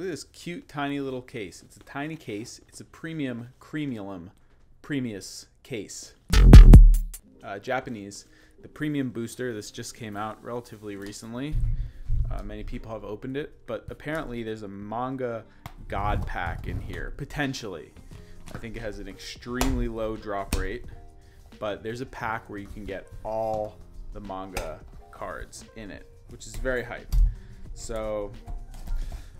Look at this cute, tiny little case. It's a tiny case. It's a premium cremulum premius case. Uh, Japanese. The premium booster. This just came out relatively recently. Uh, many people have opened it, but apparently there's a manga god pack in here. Potentially. I think it has an extremely low drop rate, but there's a pack where you can get all the manga cards in it, which is very hype. So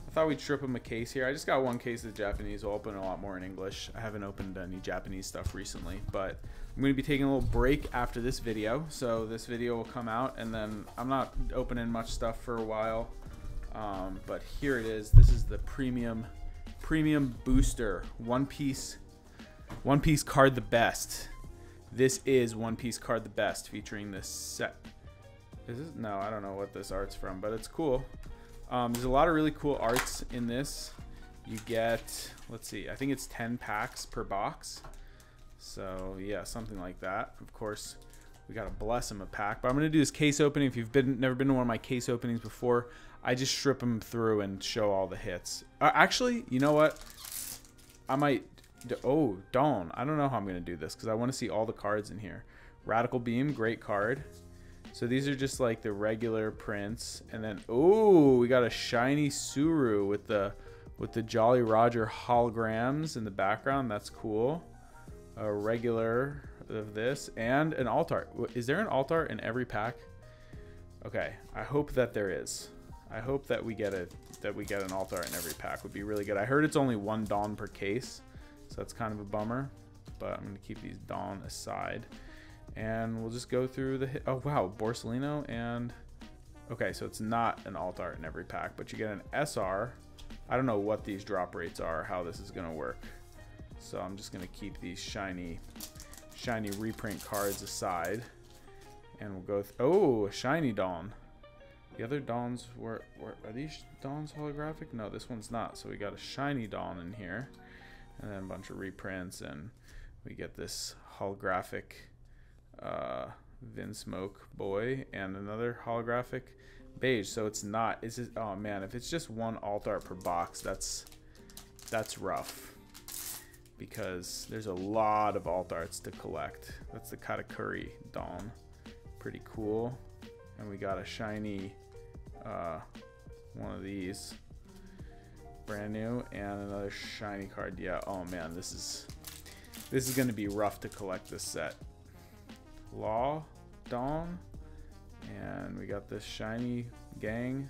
I thought we'd strip them a case here. I just got one case of Japanese. I'll open a lot more in English. I haven't opened any Japanese stuff recently, but I'm going to be taking a little break after this video. So this video will come out, and then I'm not opening much stuff for a while. Um, but here it is. This is the premium premium booster one piece one piece card the best. This is one piece card the best featuring this set. Is this? No, I don't know what this art's from, but it's cool. Um, there's a lot of really cool arts in this. You get, let's see, I think it's 10 packs per box. So yeah, something like that. Of course, we gotta bless him a pack. But I'm gonna do this case opening. If you've been never been to one of my case openings before, I just strip them through and show all the hits. Uh, actually, you know what? I might. Oh, Dawn. I don't know how I'm gonna do this because I want to see all the cards in here. Radical Beam, great card. So these are just like the regular prints, and then oh, we got a shiny Suru with the with the Jolly Roger holograms in the background. That's cool. A regular of this and an alt art. Is there an alt art in every pack? Okay, I hope that there is. I hope that we get a that we get an alt art in every pack would be really good. I heard it's only one Dawn per case, so that's kind of a bummer. But I'm gonna keep these Dawn aside and we'll just go through the oh wow Borsalino and okay so it's not an alt art in every pack but you get an SR I don't know what these drop rates are how this is gonna work. So I'm just gonna keep these shiny shiny reprint cards aside and we'll go oh a shiny Dawn. The other Dawns were, were are these Dawns holographic? No this one's not. So we got a shiny Dawn in here and then a bunch of reprints and we get this holographic uh, Vinsmoke boy and another holographic beige. So it's not. It's just, oh man, if it's just one alt art per box, that's that's rough because there's a lot of alt arts to collect. That's the Katakuri Dawn, pretty cool. And we got a shiny uh, one of these, brand new, and another shiny card. Yeah. Oh man, this is this is gonna be rough to collect this set. Law, Dawn, and we got this shiny gang.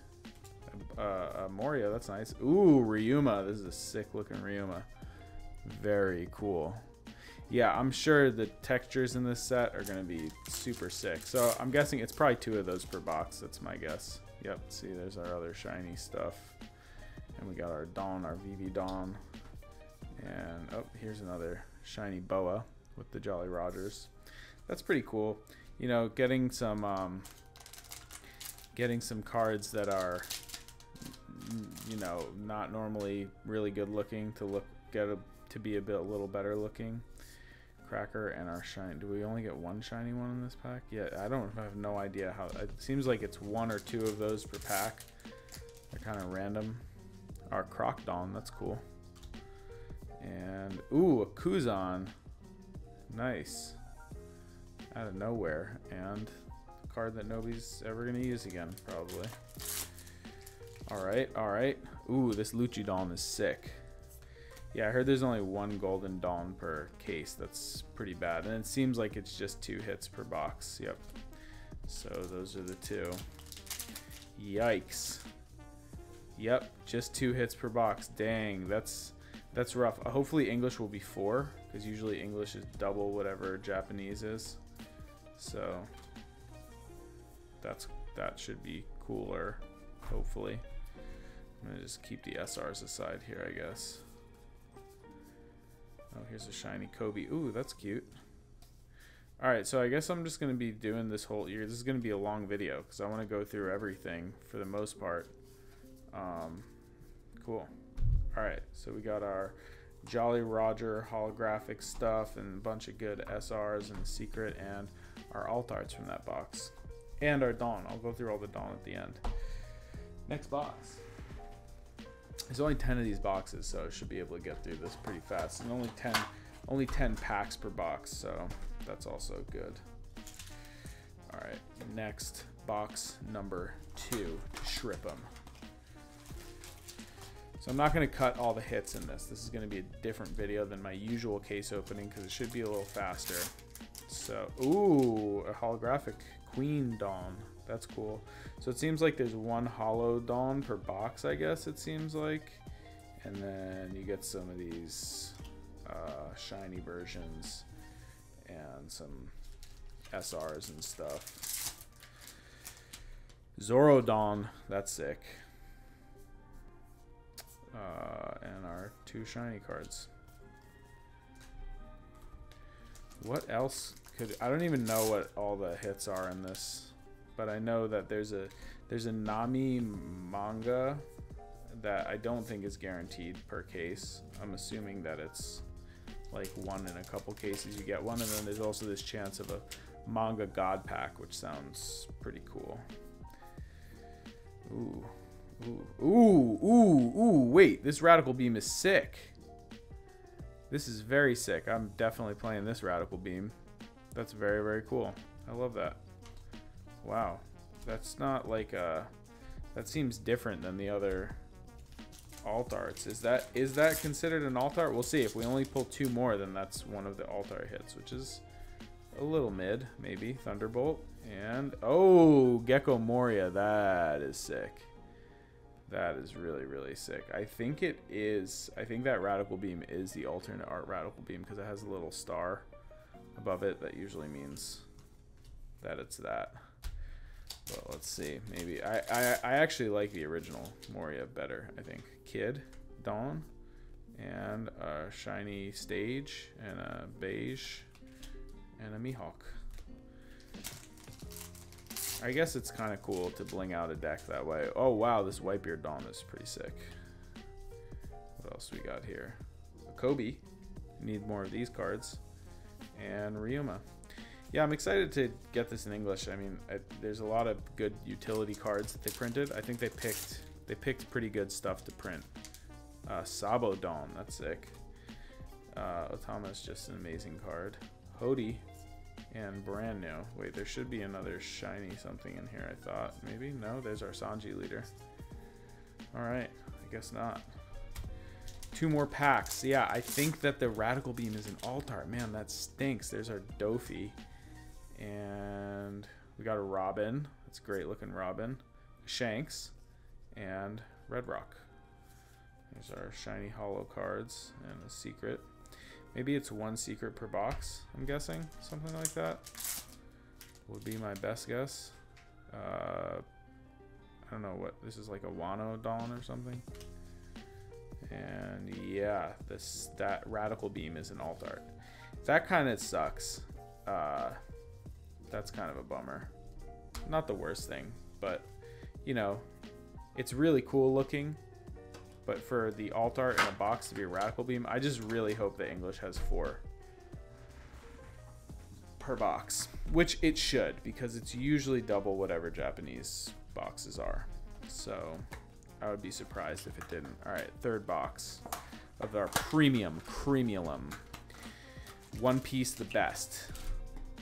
Uh, uh, Moria, that's nice. Ooh, Ryuma. This is a sick looking Ryuma. Very cool. Yeah, I'm sure the textures in this set are going to be super sick. So I'm guessing it's probably two of those per box. That's my guess. Yep, see, there's our other shiny stuff. And we got our Dawn, our Vivi Dawn. And, oh, here's another shiny Boa with the Jolly Rogers that's pretty cool. You know, getting some um, getting some cards that are you know not normally really good looking to look get a, to be a bit a little better looking. Cracker and our shine. Do we only get one shiny one in this pack? Yeah, I don't I have no idea how. It seems like it's one or two of those per pack. They're kind of random. Our Crocodon, that's cool. And ooh, a Kuzan. Nice out of nowhere and a card that nobody's ever gonna use again probably. All right all right. Ooh this Luchadon is sick. Yeah I heard there's only one golden dawn per case. That's pretty bad. And it seems like it's just two hits per box. Yep. So those are the two. Yikes. Yep just two hits per box. Dang that's that's rough. Hopefully English will be four because usually English is double whatever Japanese is so that's that should be cooler, hopefully. I'm gonna just keep the SRs aside here, I guess. Oh, here's a shiny Koby. Ooh, that's cute. Alright, so I guess I'm just going to be doing this whole year. This is going to be a long video because I want to go through everything for the most part. Um, cool. Alright, so we got our Jolly Roger holographic stuff and a bunch of good SRs and secret and our alt arts from that box. And our Dawn. I'll go through all the Dawn at the end. Next box. There's only 10 of these boxes, so I should be able to get through this pretty fast. And only 10, only 10 packs per box, so that's also good. All right, next box number two, them. So I'm not going to cut all the hits in this. This is going to be a different video than my usual case opening because it should be a little faster. So, ooh, a holographic Queen Dawn. That's cool. So it seems like there's one Hollow Dawn per box, I guess it seems like. And then you get some of these uh, shiny versions and some SRs and stuff. Zorodawn, that's sick. Uh, and our two shiny cards. What else could I don't even know what all the hits are in this, but I know that there's a there's a Nami manga that I don't think is guaranteed per case. I'm assuming that it's like one in a couple cases you get one, and then there's also this chance of a manga god pack, which sounds pretty cool. Ooh, ooh, ooh, ooh, ooh! Wait, this radical beam is sick. This is very sick. I'm definitely playing this Radical Beam. That's very, very cool. I love that. Wow. That's not like a... Uh, that seems different than the other alt arts. Is that is that considered an alt art? We'll see. If we only pull two more, then that's one of the alt art hits, which is a little mid, maybe. Thunderbolt. And, oh, Gecko Moria. That is sick. That is really, really sick. I think it is. I think that Radical Beam is the alternate art Radical Beam because it has a little star above it. That usually means that it's that. But let's see. Maybe. I, I, I actually like the original Moria better, I think. Kid, Dawn, and a shiny stage, and a beige, and a Mihawk. I guess it's kind of cool to bling out a deck that way. Oh, wow, this Whitebeard Dawn is pretty sick. What else we got here? Koby. Need more of these cards. And Ryuma. Yeah, I'm excited to get this in English. I mean, I, there's a lot of good utility cards that they printed. I think they picked they picked pretty good stuff to print. Uh, Sabo Dawn, that's sick. Uh, Otama is just an amazing card. Hody, and brand new. Wait, there should be another shiny something in here, I thought. Maybe? No, there's our Sanji leader. Alright, I guess not. Two more packs. Yeah, I think that the Radical Beam is an altar. Man, that stinks. There's our Doffy. And we got a Robin. That's a great looking Robin. Shanks. And Red Rock. There's our shiny hollow cards and a secret. Maybe it's one secret per box, I'm guessing. Something like that would be my best guess. Uh, I don't know what, this is like a Wano Dawn or something. And yeah, this that Radical Beam is an alt art. That kind of sucks. Uh, that's kind of a bummer. Not the worst thing, but you know, it's really cool looking but for the alt art in a box to be a radical beam, I just really hope that English has four per box, which it should because it's usually double whatever Japanese boxes are. So I would be surprised if it didn't. All right, third box of our premium cremulum. One Piece the best.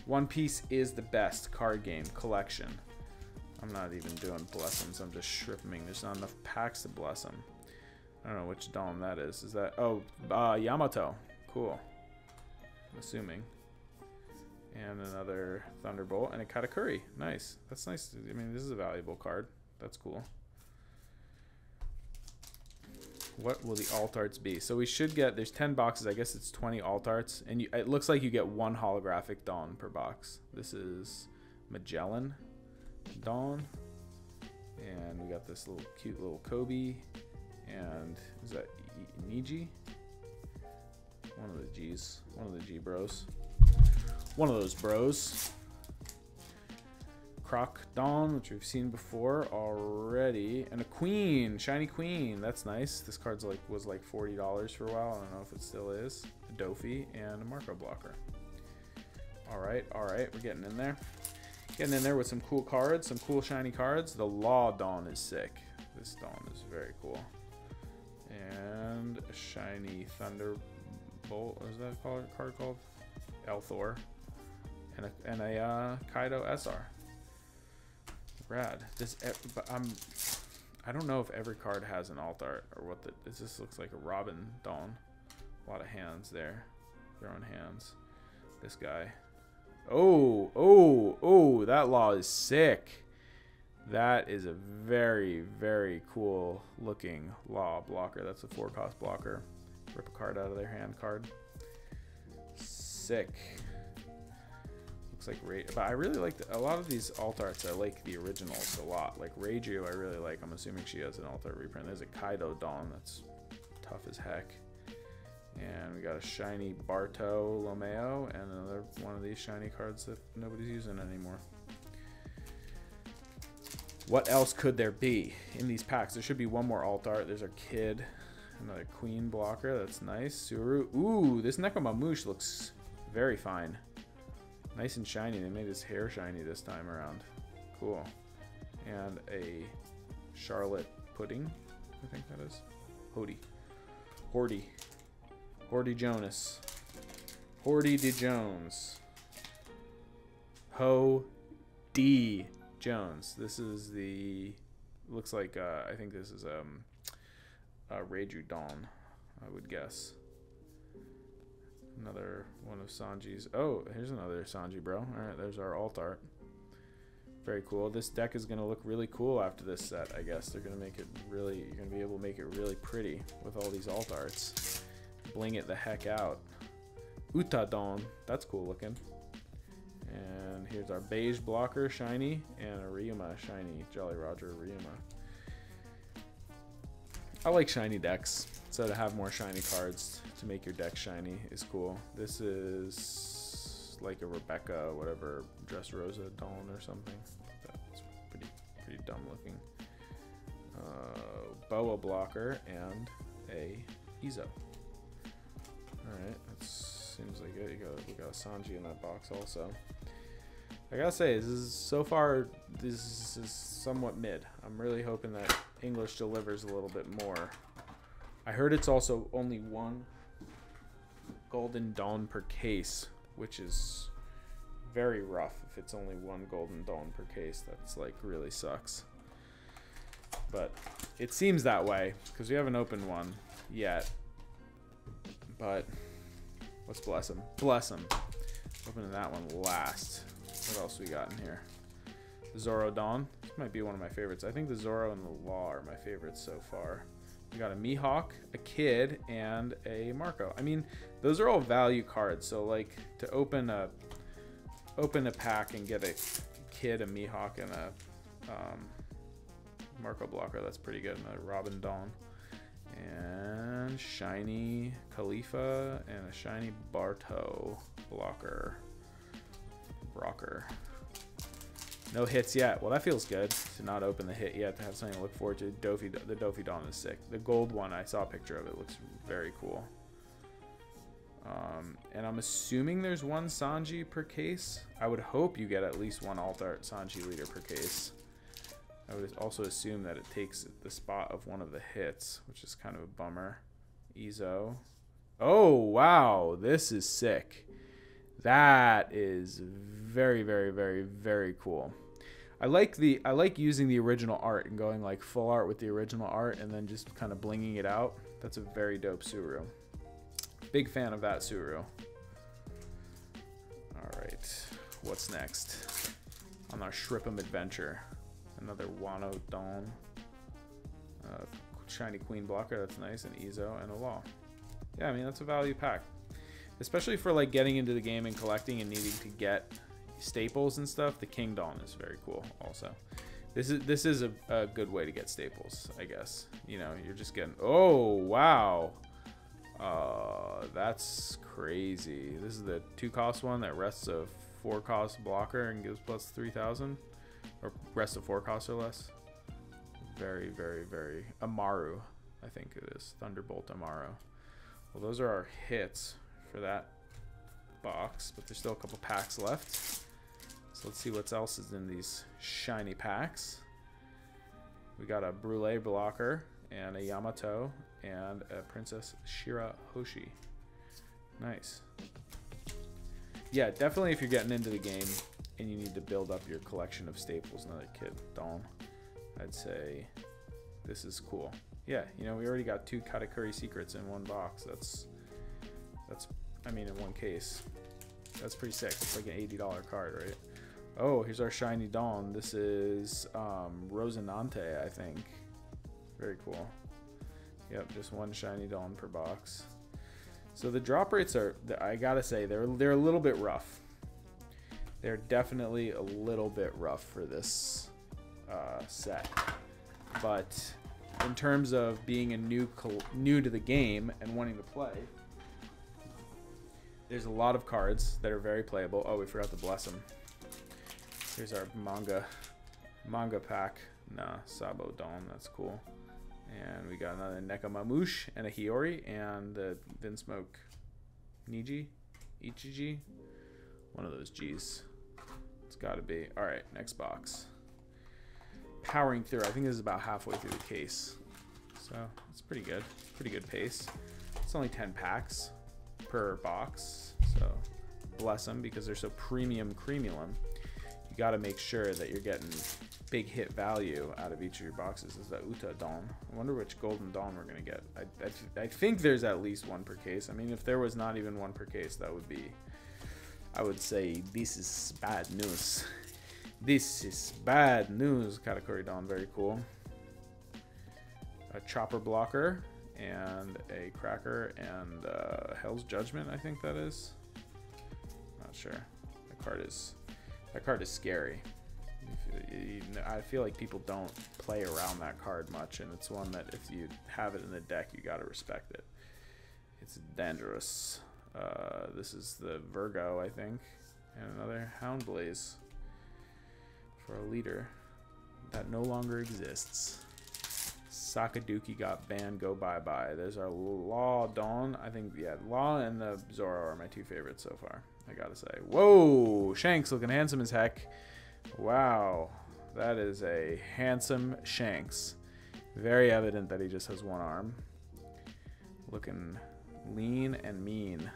One Piece is the best card game collection. I'm not even doing blessings. I'm just shrimping. There's not enough packs to bless them. I don't know which Dawn that is. Is that... Oh, uh, Yamato. Cool. I'm assuming. And another Thunderbolt and a Katakuri. Nice. That's nice. I mean, this is a valuable card. That's cool. What will the alt arts be? So we should get, there's 10 boxes. I guess it's 20 alt arts. And you, it looks like you get one holographic Dawn per box. This is Magellan Dawn. And we got this little cute little Koby and is that Niji? One of the G's. One of the G bros. One of those bros. Croc Dawn, which we've seen before already, and a Queen, shiny Queen. That's nice. This card's like was like forty dollars for a while. I don't know if it still is. A Doffy and a Marco Blocker. All right, all right, we're getting in there. Getting in there with some cool cards, some cool shiny cards. The Law Dawn is sick. This Dawn is very cool. Shiny Thunderbolt. What is that called, card called? El Thor. And a, and a uh, Kaido SR. Rad. This, I'm, I don't know if every card has an alt art or what the, this just looks like a Robin Dawn. A lot of hands there. Throwing hands. This guy. Oh, oh, oh, that law is sick. That is a very, very cool looking law blocker. That's a four cost blocker. Rip a card out of their hand card. Sick. Looks like Ray, but I really like a lot of these alt arts. I like the originals a lot. Like Reiju, I really like. I'm assuming she has an alt art reprint. There's a Kaido Dawn that's tough as heck. And we got a shiny Bartolomeo and another one of these shiny cards that nobody's using anymore. What else could there be in these packs? There should be one more alt art. There's our kid. Another queen blocker. That's nice. Suru. Ooh, this Nekomamushi looks very fine. Nice and shiny. They made his hair shiny this time around. Cool. And a Charlotte Pudding. I think that is. Hody. Hordy. Hordy Jonas. Hordy de Jones. Ho D Jones. This is the looks like uh, I think this is um uh, Reiju Dawn, I would guess. Another one of Sanji's. Oh, here's another Sanji, bro. All right, there's our alt art. Very cool. This deck is going to look really cool after this set, I guess. They're going to make it really, you're to be able to make it really pretty with all these alt arts. Bling it the heck out. Utadon. That's cool looking. And here's our beige blocker, shiny, and a Ryuma, shiny. Jolly Roger Ryuma. I like shiny decks. So to have more shiny cards to make your deck shiny is cool. This is like a Rebecca, whatever, Dressrosa Dawn or something. That's pretty pretty dumb looking. Uh, boa blocker and a Izo. Alright, that seems like it. You got, we got a Sanji in that box also. I gotta say, this is so far this is somewhat mid. I'm really hoping that English delivers a little bit more. I heard it's also only one Golden Dawn per case, which is very rough if it's only one Golden Dawn per case. That's like really sucks. But it seems that way because we haven't opened one yet. But let's bless him. Bless him. Opening that one last. What else we got in here? Zoro Dawn. This might be one of my favorites. I think the Zoro and the Law are my favorites so far. We got a Mihawk, a Kid, and a Marco. I mean, those are all value cards. So like to open a open a pack and get a Kid, a Mihawk, and a um, Marco blocker, that's pretty good. Another Robin Dawn. And shiny Kalifa and a shiny Bartow blocker. Rocker. No hits yet. Well, that feels good to not open the hit yet, to have something to look forward to. Doffy, the Doffy Dawn is sick. The gold one, I saw a picture of it. looks very cool. Um, and I'm assuming there's one Sanji per case. I would hope you get at least one alt art Sanji leader per case. I would also assume that it takes the spot of one of the hits, which is kind of a bummer. Izo. Oh, wow. This is sick. That is very, very, very, very cool. I like the I like using the original art and going like full art with the original art and then just kind of blinging it out. That's a very dope Suru. Big fan of that Suru. All right, what's next on our Shripham adventure? Another Wano Dawn. Uh, shiny Queen blocker, that's nice, and Izo and a Law. Yeah, I mean that's a value pack especially for like getting into the game and collecting and needing to get staples and stuff. The King Dawn is very cool. Also, this is this is a, a good way to get staples, I guess. You know, you're just getting. Oh wow, uh, that's crazy. This is the two cost one that rests a four cost blocker and gives plus three thousand, or rests of four cost or less. Very very very Amaru, I think it is Thunderbolt Amaru. Well, those are our hits for that box, but there's still a couple packs left. So let's see what else is in these shiny packs. We got a Brule blocker and a Yamato and a Princess Shira Hoshi. Nice. Yeah, definitely if you're getting into the game and you need to build up your collection of staples, another kid, Dawn, I'd say this is cool. Yeah, you know, we already got two Katakuri secrets in one box. That's, that's, I mean, in one case. That's pretty sick. It's like an $80 card, right? Oh, here's our shiny Dawn. This is um, Rosinante, I think. Very cool. Yep, just one shiny Dawn per box. So the drop rates are, I gotta say, they're they're a little bit rough. They're definitely a little bit rough for this uh, set, but in terms of being a new new to the game and wanting to play, there's a lot of cards that are very playable. Oh, we forgot to bless them. Here's our manga manga pack. Nah, Sabo Dawn, that's cool. And we got another Nekomamushi and a Hiyori and the Vinsmoke Niji? Ichiji? One of those G's. It's gotta be. Alright, next box. Powering through. I think this is about halfway through the case. So it's pretty good. Pretty good pace. It's only 10 packs per box. So bless them because they're so premium creamulum. You gotta make sure that you're getting big hit value out of each of your boxes is the Uta Dawn. I wonder which Golden Dawn we're going to get. I, I, th I, think there's at least one per case. I mean, if there was not even one per case, that would be... I would say this is bad news. this is bad news. Katakuri Dawn, very cool. A Chopper Blocker and a Cracker and uh, Hell's Judgment, I think that is. Not sure. That card is... That card is scary. I feel like people don't play around that card much, and it's one that if you have it in the deck, you gotta respect it. It's dangerous. Uh, this is the Virgo, I think, and another Houndblaze for a leader that no longer exists. Sakazuki got banned, go bye-bye. There's our Law Dawn. I think, yeah, Law and the Zoro are my two favorites so far, I gotta say. Whoa! Shanks looking handsome as heck. Wow, that is a handsome Shanks. Very evident that he just has one arm. Looking lean and mean.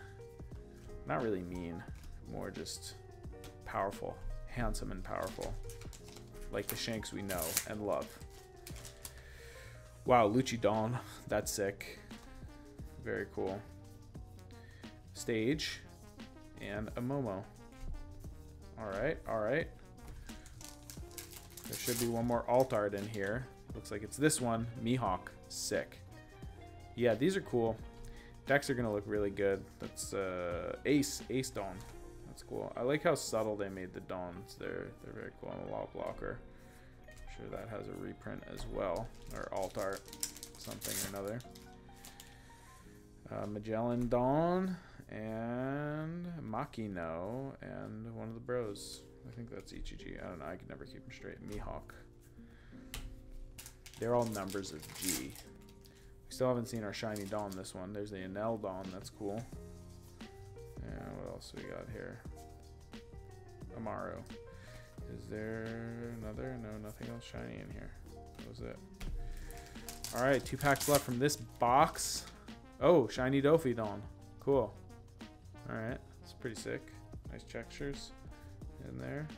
Not really mean, more just powerful. Handsome and powerful. Like the Shanks we know and love. Wow, Lucci Dawn. That's sick. Very cool. Stage and a Momo. Alright, alright. There should be one more alt art in here. Looks like it's this one, Mihawk. Sick. Yeah, these are cool. Decks are gonna look really good. That's uh, Ace, Ace Dawn. That's cool. I like how subtle they made the Dawns. They're they're very cool on the Law Blocker. Sure that has a reprint as well, or alt art, something or another. Uh, Magellan Dawn and Makino and one of the bros. I think that's Ichiji. I don't know. I can never keep them straight. Mihawk. They're all numbers of G. We still haven't seen our shiny Dawn this one. There's the Enel Dawn. That's cool. Yeah, what else we got here? Amaru. Is there another? No, nothing else shiny in here. That was it. All right, two packs left from this box. Oh, shiny Doffy Dawn. Cool. All right, it's pretty sick. Nice textures in there.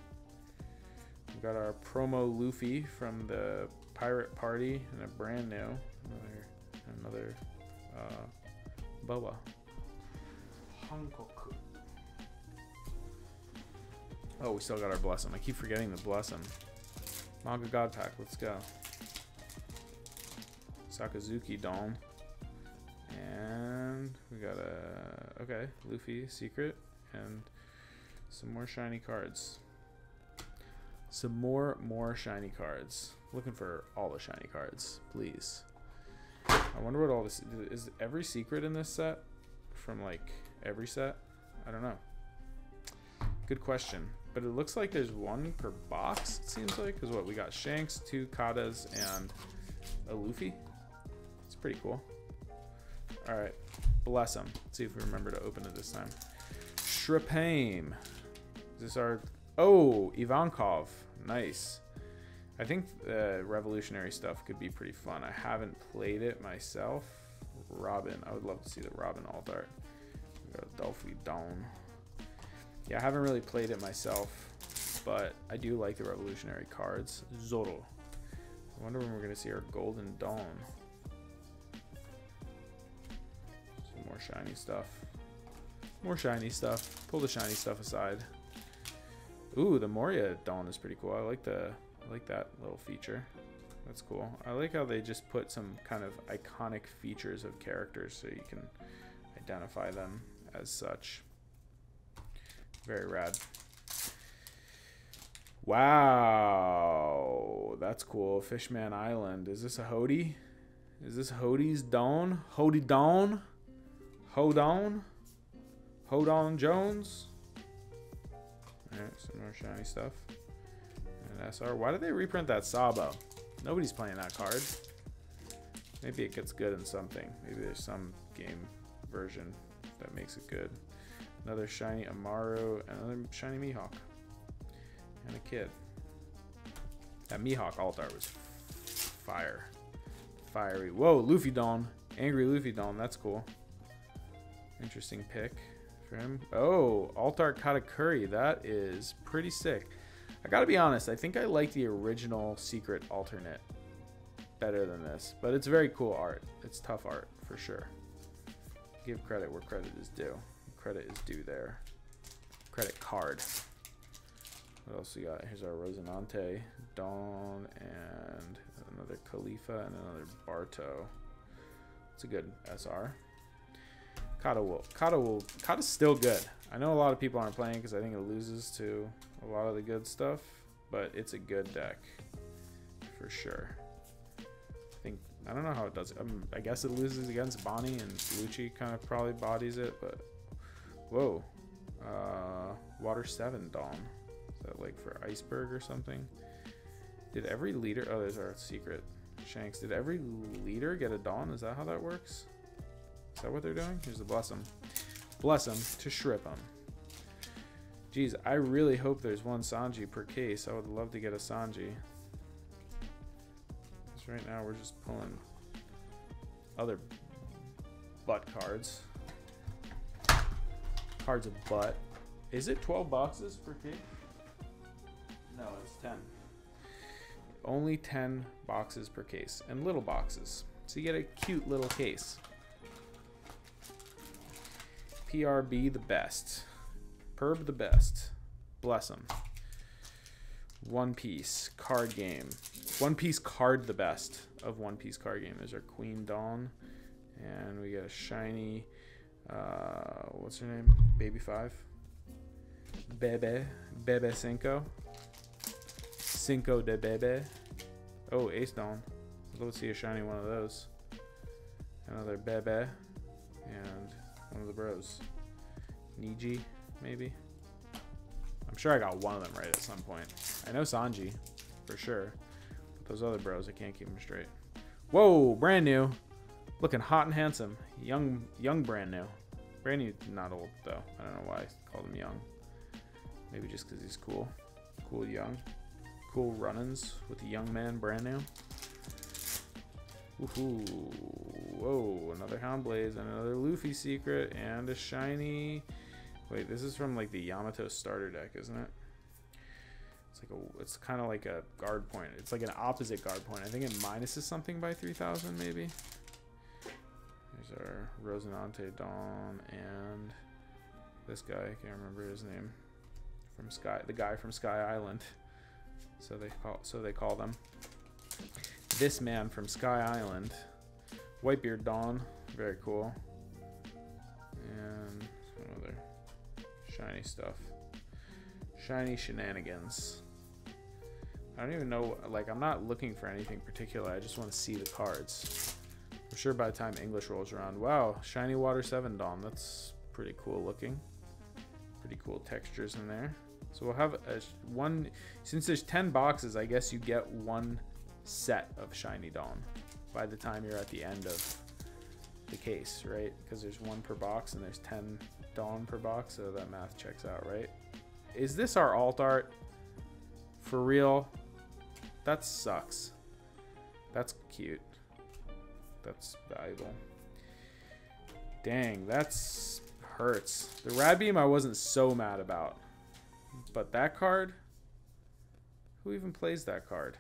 We've got our promo Luffy from the Pirate Party and a brand new. Another, another uh, Boa. Hancock. Oh, we still got our Blossom. I keep forgetting the Blossom. Manga God Pack, let's go. Sakazuki Dawn. And we got a, okay, Luffy Secret. And some more shiny cards. Some more, more shiny cards. Looking for all the shiny cards, please. I wonder what all this is. Every secret in this set from like every set? I don't know. Good question. But it looks like there's one per box, it seems like. Because what? We got Shanks, two Katas, and a Luffy. It's pretty cool. Alright. Bless him. Let's see if we remember to open it this time. Shrapame Is this our... Oh, Ivankov. Nice. I think the revolutionary stuff could be pretty fun. I haven't played it myself. Robin. I would love to see the Robin alt art. We got Dolphy Dawn. Yeah, I haven't really played it myself, but I do like the revolutionary cards. Zoro. I wonder when we're gonna see our Golden Dawn. Some more shiny stuff. More shiny stuff. Pull the shiny stuff aside. Ooh, the Moria Dawn is pretty cool. I like the I like that little feature. That's cool. I like how they just put some kind of iconic features of characters so you can identify them as such. Very rad. Wow, that's cool. Fishman Island. Is this a Hody? Is this Hody's Dawn? Hody Dawn? Hold on? Hold on Jones? Alright, some more shiny stuff. And SR. Why did they reprint that Sabo? Nobody's playing that card. Maybe it gets good in something. Maybe there's some game version that makes it good. Another shiny Amaru, another shiny Mihawk. And a kid. That Mihawk alt art was fire. Fiery. Whoa, Luffy Dawn. Angry Luffy Dawn. That's cool. Interesting pick for him. Oh, alt art Katakuri. That is pretty sick. I gotta be honest, I think I like the original Secret alternate better than this. But it's very cool art. It's tough art, for sure. Give credit where credit is due. Credit is due there. Credit card. What else we got? Here's our Rosinante, Dawn, and another Kalifa, and another Barto. It's a good SR. Kata will. Kata will. Kata's still good. I know a lot of people aren't playing because I think it loses to a lot of the good stuff, but it's a good deck for sure. I think I don't know how it does. Um, I guess it loses against Bonney and Lucci kind of probably bodies it, but whoa, uh, Water Seven Dawn. Is that like for Iceberg or something? Did every leader? Oh, there's our secret. Shanks. Did every leader get a Dawn? Is that how that works? Is that what they're doing? Here's the Bless them. Bless them to Shrip them. Geez, I really hope there's one Sanji per case. I would love to get a Sanji. Because right now we're just pulling other butt cards. Cards of butt. Is it 12 boxes per case? No, it's 10. Only 10 boxes per case. And little boxes. So you get a cute little case. PRB the best. Perb the best. Bless him. One Piece card game. One Piece card the best of One Piece card game. There's our Queen Dawn. And we got a shiny, uh, what's her name? Baby 5. Bebe. Bebe Cinco. Cinco de Bebe. Oh, Ace Dawn. To see a shiny one of those. Another Bebe. And one of the bros. Niji, maybe? I'm sure I got one of them right at some point. I know Sanji, for sure. But those other bros, I can't keep them straight. Whoa, brand new. Looking hot and handsome. Young, young brand new. Brand new, not old, though. I don't know why I called him young. Maybe just because he's cool. Cool young. Cool run-ins with the young man, brand new. Woohoo. Whoa, another Houndblaze and another Luffy secret and a shiny. Wait, this is from like the Yamato starter deck, isn't it? It's like a, it's kind of like a guard point. It's like an opposite guard point. I think it minuses something by 3,000 maybe. Our Rosinante Dawn and this guy, I can't remember his name. From Sky, the guy from Sky Island. So they call, so they call them this man from Sky Island. Whitebeard Dawn, very cool. And some other shiny stuff. Shiny shenanigans. I don't even know, like, I'm not looking for anything particular. I just want to see the cards. I'm sure by the time English rolls around, wow, Shiny Water 7 Dawn. That's pretty cool looking. Pretty cool textures in there. So we'll have a one, since there's 10 boxes, I guess you get one set of Shiny Dawn by the time you're at the end of the case, right? Because there's one per box and there's 10 Dawn per box, so that math checks out, right? Is this our alt art? For real? That sucks. That's cute. That's valuable. Dang, that's hurts. The Rad Beam I wasn't so mad about. But that card? Who even plays that card?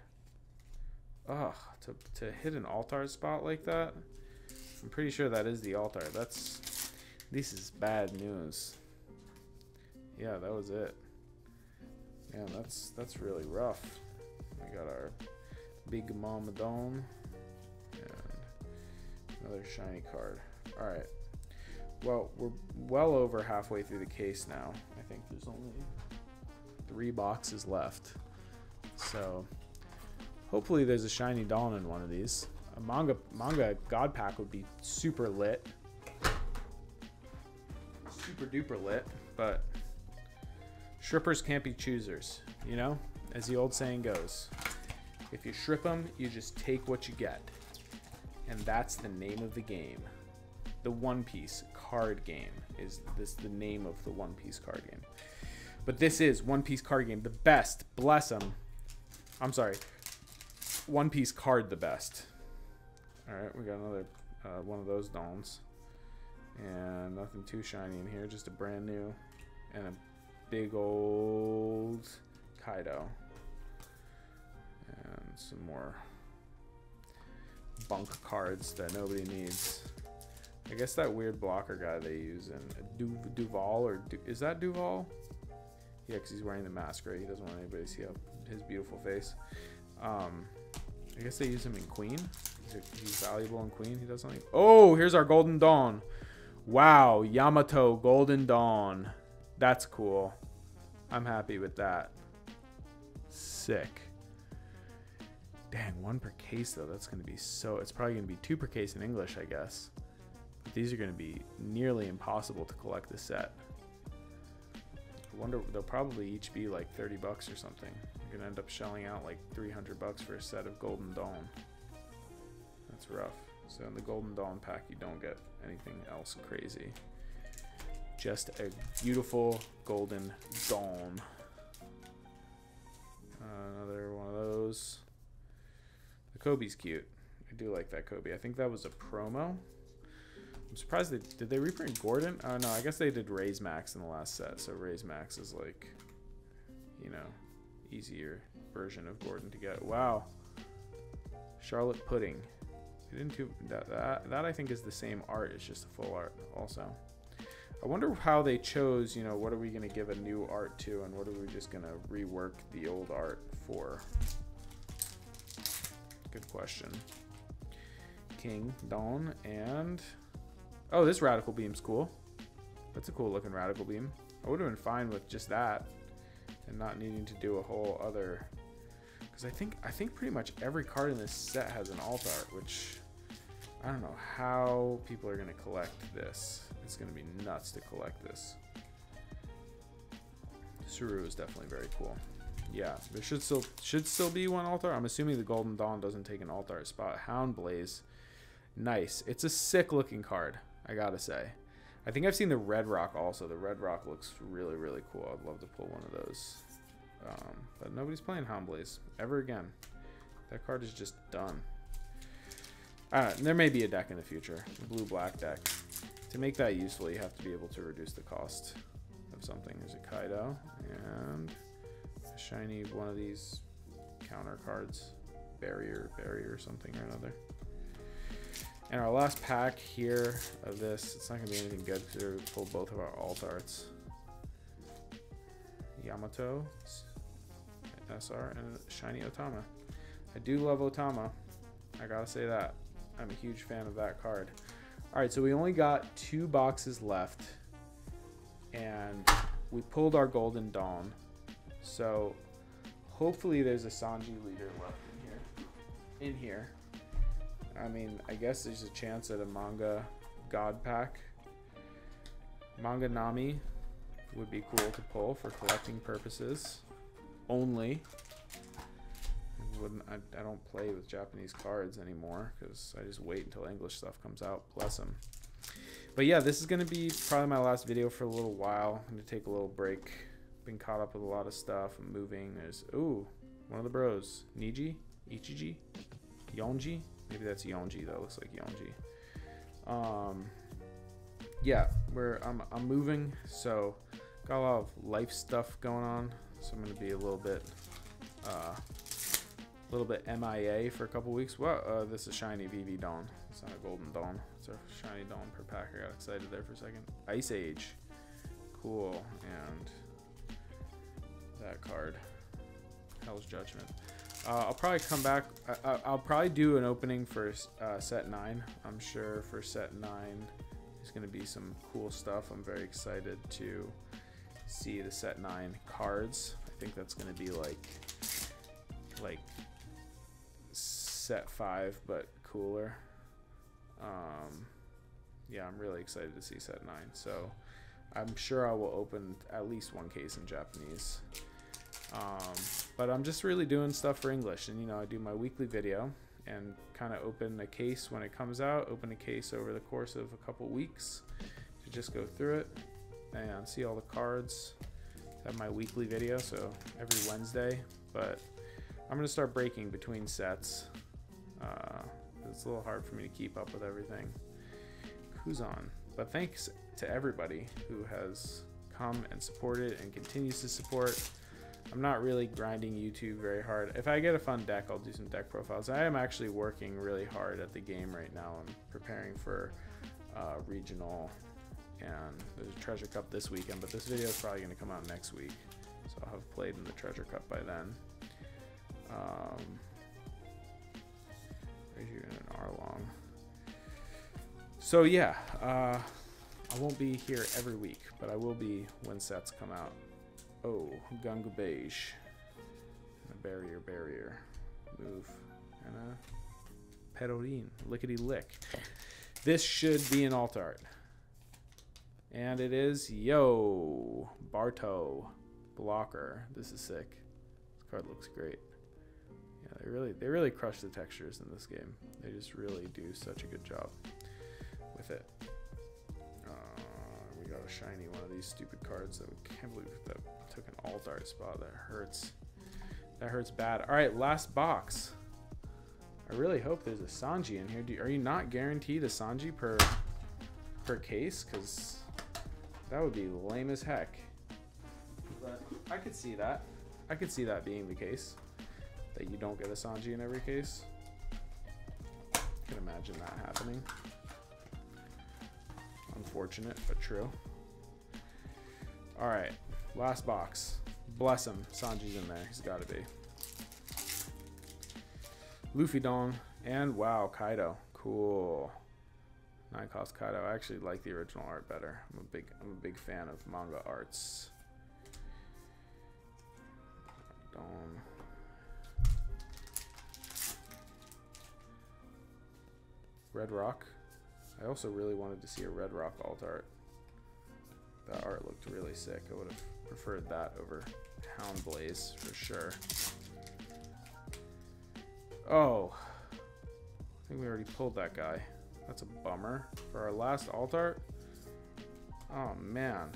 Ugh, to, to hit an altar spot like that? I'm pretty sure that is the altar. That's... This is bad news. Yeah, that was it. Man, that's that's really rough. We got our big Mama Dome another shiny card. All right. Well, we're well over halfway through the case now. I think there's only three boxes left. So hopefully there's a shiny Dawn in one of these. A manga manga God Pack would be super lit. Super duper lit, but strippers can't be choosers, you know? As the old saying goes. If you strip them, you just take what you get. And that's the name of the game. The One Piece card game is this the name of the One Piece card game. But this is One Piece card game, the best. Bless them. I'm sorry. One Piece card, the best. All right, we got another uh, one of those dons, and nothing too shiny in here. Just a brand new, and a big old Kaido, and some more bunk cards that nobody needs. I guess that weird blocker guy they use in du Duval or du is that Duval? Yeah, because he's wearing the mask, right? He doesn't want anybody to see his beautiful face. Um, I guess they use him in Queen. He's, valuable in Queen. He doesn't like. Oh, here's our Golden Dawn. Wow, Yamato Golden Dawn. That's cool. I'm happy with that. Sick. Dang, one per case though. That's gonna be so. It's probably gonna be two per case in English, I guess. But these are gonna be nearly impossible to collect the set. I wonder they'll probably each be like 30 bucks or something. You're gonna end up shelling out like 300 bucks for a set of Golden Dawn. That's rough. So in the Golden Dawn pack, you don't get anything else crazy. Just a beautiful Golden Dawn. Koby's cute. I do like that Koby. I think that was a promo. I'm surprised they did they reprint Gordon? Oh no, I guess they did Raise Max in the last set. So Raise Max is like, you know, easier version of Gordon to get. Wow. Charlotte Pudding. They didn't do that, that. That I think is the same art. It's just a full art also. I wonder how they chose, you know, what are we going to give a new art to and what are we just going to rework the old art for? Good question. King, Dawn, and Oh, this radical beam's cool. That's a cool looking radical beam. I would have been fine with just that and not needing to do a whole other because I think I think pretty much every card in this set has an alt art, which I don't know how people are gonna collect this. It's gonna be nuts to collect this. Suru is definitely very cool. Yeah, there should still should still be one altar. I'm assuming the Golden Dawn doesn't take an altar spot. Hound Blaze, nice. It's a sick looking card. I gotta say. I think I've seen the Red Rock also. The Red Rock looks really, really cool. I'd love to pull one of those. Um, but nobody's playing Hound Blaze ever again. That card is just done. Uh, there may be a deck in the future, a blue-black deck. To make that useful, you have to be able to reduce the cost of something. There's a Kaido and shiny one of these counter cards. Barrier, barrier, something or another. And our last pack here of this, it's not going to be anything good because we pulled both of our alt arts. Yamato, SR, and Shiny Otama. I do love Otama. I gotta say that. I'm a huge fan of that card. Alright, so we only got two boxes left. And we pulled our Golden Dawn. So hopefully there's a Sanji leader left in here. In here. I mean, I guess there's a chance at a manga god pack. Manga Nami would be cool to pull for collecting purposes only. Wouldn't, I, I don't play with Japanese cards anymore because I just wait until English stuff comes out. Bless them. But yeah, this is going to be probably my last video for a little while. I'm going to take a little break. Been caught up with a lot of stuff. I'm moving. There's, ooh, one of the bros. Niji? Ichiji? Yonji? Maybe that's Yonji. That looks like Yonji. Um, yeah, we're I'm I'm moving, so got a lot of life stuff going on. So I'm gonna be a little bit, uh, a little bit MIA for a couple weeks. Well, uh, this is shiny Vivi Dawn. It's not a golden Dawn. It's a shiny Dawn per pack. I got excited there for a second. Ice Age, cool, and that card, Hell's Judgment. Uh, I'll probably come back. I, will probably do an opening for uh, set nine. I'm sure for set nine, there's going to be some cool stuff. I'm very excited to see the set nine cards. I think that's going to be like like set five, but cooler. Um, yeah, I'm really excited to see set nine. So I'm sure I will open at least one case in Japanese. Um, but I'm just really doing stuff for English, and you know, I do my weekly video and kind of open a case when it comes out, open a case over the course of a couple weeks to just go through it and see all the cards. Have my weekly video, so every Wednesday. But I'm gonna start breaking between sets. Uh, it's a little hard for me to keep up with everything. Who's on? But thanks to everybody who has come and supported and continues to support. I'm not really grinding YouTube very hard. If I get a fun deck, I'll do some deck profiles. I am actually working really hard at the game right now. I'm preparing for uh, regional and there's a treasure cup this weekend, but this video is probably going to come out next week. So I'll have played in the treasure cup by then. Um, here in an R long. So yeah, uh, I won't be here every week, but I will be when sets come out. Oh, Gunga Beige. A barrier, barrier. Move. And a Perorin. Lickety lick. This should be an alt art. And it is Yo Barto Blocker. This is sick. This card looks great. Yeah, they really they really crush the textures in this game. They just really do such a good job a shiny one of these stupid cards that we can't believe that took an alt art spot. That hurts. That hurts bad. All right, last box. I really hope there's a Sanji in here. Are you not guaranteed a Sanji per per case? Because that would be lame as heck. But I could see that. I could see that being the case. That you don't get a Sanji in every case. I can imagine that happening. Unfortunate, but true. Alright, last box. Bless him. Sanji's in there. He's got to be. Luffy Dong. And wow, Kaido. Cool. Nine cost Kaido. I actually like the original art better. I'm a big I'm a big fan of manga arts. Dong. Red Roc. I also really wanted to see a Red Roc alt art. That art looked really sick. I would have preferred that over Hound Blaze for sure. Oh. I think we already pulled that guy. That's a bummer. For our last alt art? Oh man.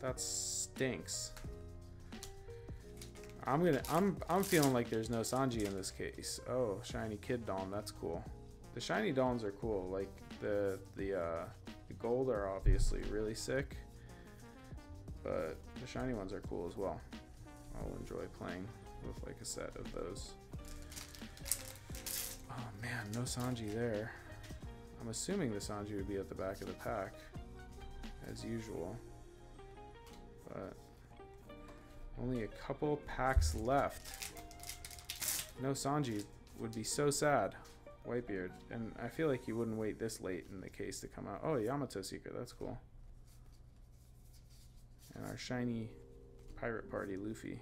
That stinks. I'm gonna I'm I'm feeling like there's no Sanji in this case. Oh, shiny kid DON, that's cool. The shiny DONs are cool. Like the the uh the gold are obviously really sick. But the shiny ones are cool as well. I'll enjoy playing with like a set of those. Oh man, no Sanji there. I'm assuming the Sanji would be at the back of the pack, as usual. But only a couple packs left. No Sanji would be so sad. Whitebeard. And I feel like you wouldn't wait this late in the case to come out. Oh, Yamato Seeker. That's cool. And our shiny pirate party, Luffy.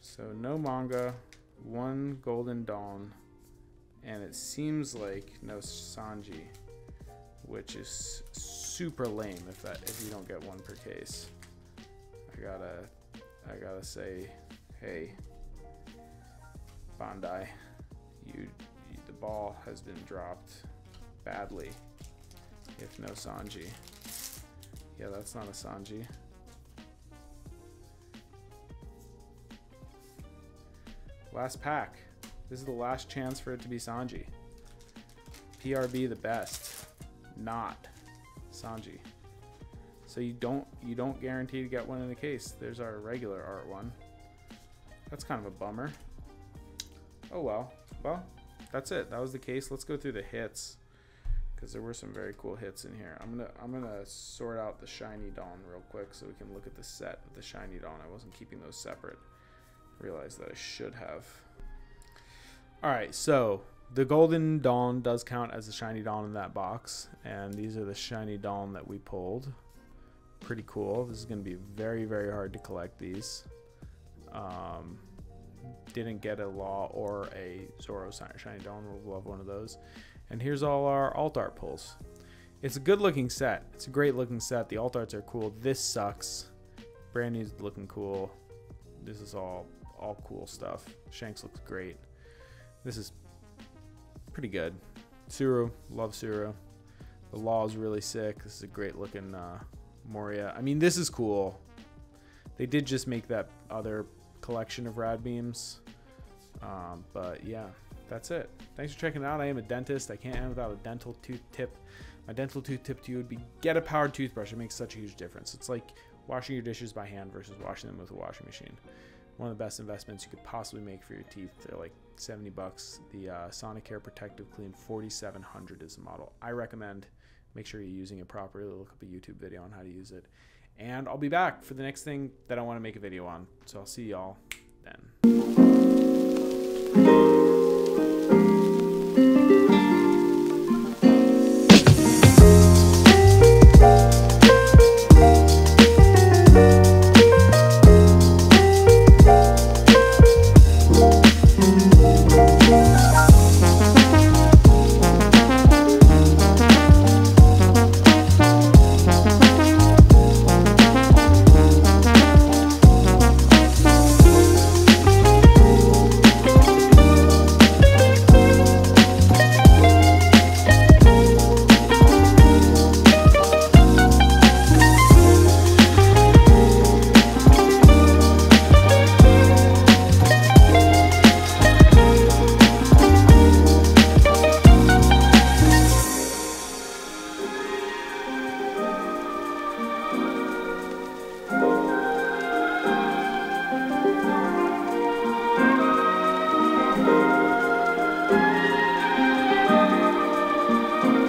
So no manga, one Golden DON, and it seems like no Sanji, which is super lame if that if you don't get one per case. I gotta I gotta say, hey, Bandai, you, you the ball has been dropped badly. If no Sanji. Yeah, that's not a Sanji. Last pack. This is the last chance for it to be Sanji. PRB the best. not Sanji. So you don't you don't guarantee to get one in the case. There's our regular art one. That's kind of a bummer. Oh well. Well, that's it. That was the case. Let's go through the hits because there were some very cool hits in here. I'm gonna I'm gonna sort out the shiny DON real quick so we can look at the set of the shiny DON. I wasn't keeping those separate. Realized that I should have. All right, so the golden DON does count as a shiny DON in that box, and these are the shiny DON that we pulled. Pretty cool. This is gonna be very very hard to collect these. Um, didn't get a law or a Zoro shiny DON. We'll love one of those. And here's all our alt art pulls. It's a good looking set. It's a great looking set. The alt arts are cool. This sucks. Brannew's looking cool. This is all all cool stuff. Shanks looks great. This is pretty good. Tsuru, love Tsuru. The law is really sick. This is a great looking uh, Moria. I mean, this is cool. They did just make that other collection of rad beams. Um, but yeah, that's it. Thanks for checking it out. I am a dentist. I can't end without a dental tooth tip. My dental tooth tip to you would be get a powered toothbrush. It makes such a huge difference. It's like washing your dishes by hand versus washing them with a washing machine. One of the best investments you could possibly make for your teeth. They're like 70 bucks. The uh, Sonicare Protective Clean 4700 is the model. I recommend. Make sure you're using it properly. Look up a YouTube video on how to use it. And I'll be back for the next thing that I want to make a video on. So I'll see y'all then.